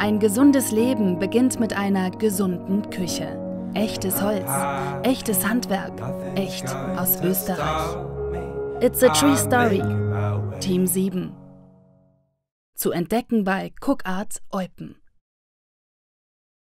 Ein gesundes Leben beginnt mit einer gesunden Küche. Echtes Holz, echtes Handwerk, echt aus Österreich. It's a True Story. Team 7. Zu entdecken bei Cookart Eupen.